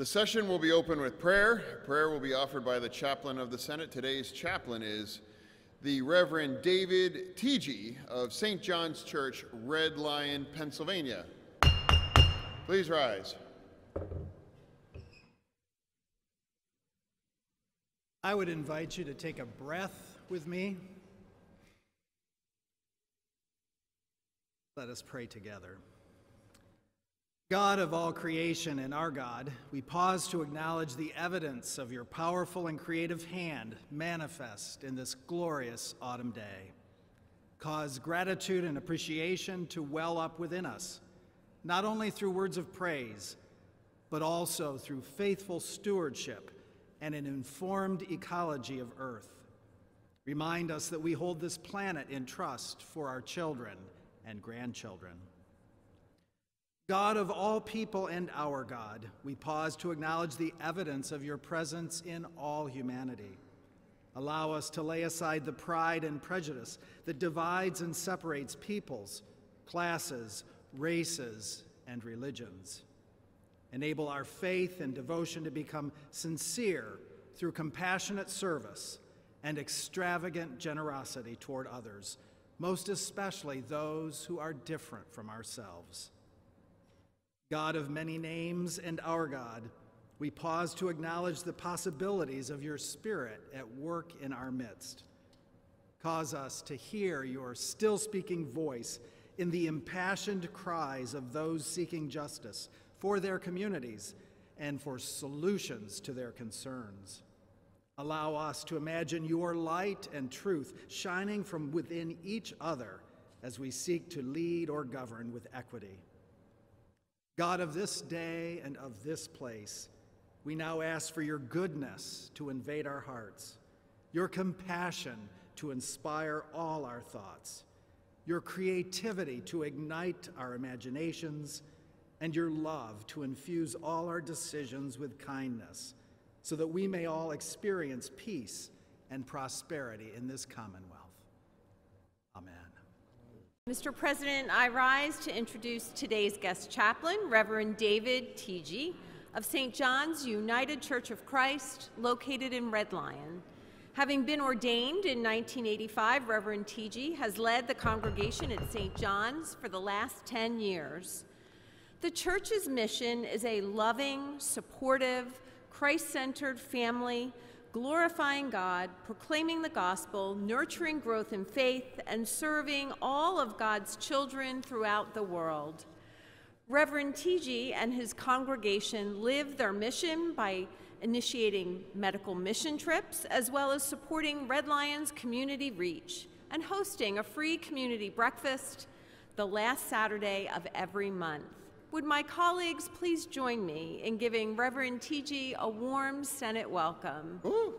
The session will be open with prayer. Prayer will be offered by the chaplain of the Senate. Today's chaplain is the Reverend David Tietje of St. John's Church, Red Lion, Pennsylvania. Please rise. I would invite you to take a breath with me. Let us pray together. God of all creation and our God, we pause to acknowledge the evidence of your powerful and creative hand manifest in this glorious autumn day. Cause gratitude and appreciation to well up within us, not only through words of praise, but also through faithful stewardship and an informed ecology of Earth. Remind us that we hold this planet in trust for our children and grandchildren. God of all people and our God, we pause to acknowledge the evidence of your presence in all humanity. Allow us to lay aside the pride and prejudice that divides and separates peoples, classes, races, and religions. Enable our faith and devotion to become sincere through compassionate service and extravagant generosity toward others, most especially those who are different from ourselves. God of many names and our God, we pause to acknowledge the possibilities of your Spirit at work in our midst. Cause us to hear your still speaking voice in the impassioned cries of those seeking justice for their communities and for solutions to their concerns. Allow us to imagine your light and truth shining from within each other as we seek to lead or govern with equity. God of this day and of this place, we now ask for your goodness to invade our hearts, your compassion to inspire all our thoughts, your creativity to ignite our imaginations, and your love to infuse all our decisions with kindness, so that we may all experience peace and prosperity in this commonwealth. Mr. President, I rise to introduce today's guest chaplain, Reverend David Tietje of St. John's United Church of Christ, located in Red Lion. Having been ordained in 1985, Reverend Tietje has led the congregation at St. John's for the last 10 years. The church's mission is a loving, supportive, Christ centered family glorifying God, proclaiming the gospel, nurturing growth in faith, and serving all of God's children throughout the world. Reverend Tietje and his congregation live their mission by initiating medical mission trips, as well as supporting Red Lion's community reach and hosting a free community breakfast the last Saturday of every month. Would my colleagues please join me in giving Reverend Tietje a warm Senate welcome? Ooh.